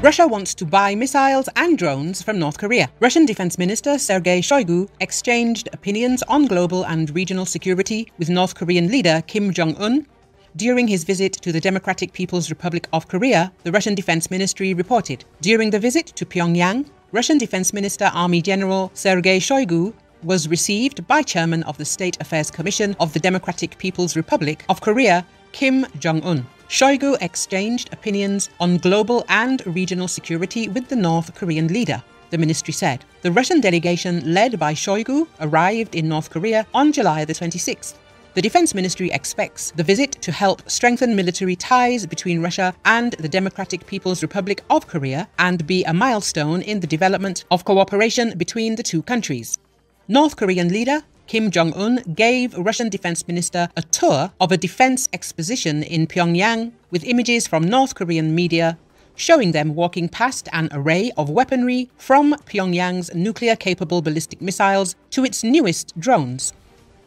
Russia wants to buy missiles and drones from North Korea. Russian Defense Minister Sergei Shoigu exchanged opinions on global and regional security with North Korean leader Kim Jong un during his visit to the Democratic People's Republic of Korea, the Russian Defense Ministry reported. During the visit to Pyongyang, Russian Defense Minister Army General Sergei Shoigu was received by Chairman of the State Affairs Commission of the Democratic People's Republic of Korea, Kim Jong un. Shoigu exchanged opinions on global and regional security with the North Korean leader. The ministry said. The Russian delegation led by Shoigu arrived in North Korea on July the 26th. The Defense Ministry expects the visit to help strengthen military ties between Russia and the Democratic People's Republic of Korea and be a milestone in the development of cooperation between the two countries. North Korean leader Kim Jong un gave Russian Defense Minister a tour of a defense exposition in Pyongyang with images from North Korean media showing them walking past an array of weaponry from Pyongyang's nuclear capable ballistic missiles to its newest drones.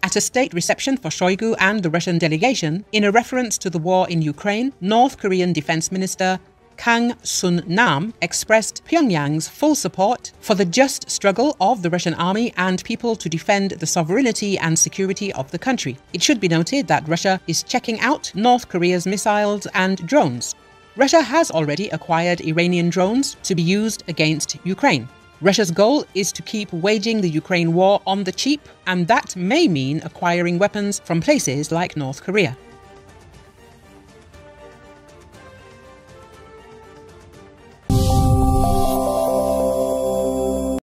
At a state reception for Shoigu and the Russian delegation, in a reference to the war in Ukraine, North Korean Defense Minister Kang Sun Nam expressed Pyongyang's full support for the just struggle of the Russian army and people to defend the sovereignty and security of the country. It should be noted that Russia is checking out North Korea's missiles and drones. Russia has already acquired Iranian drones to be used against Ukraine. Russia's goal is to keep waging the Ukraine war on the cheap, and that may mean acquiring weapons from places like North Korea.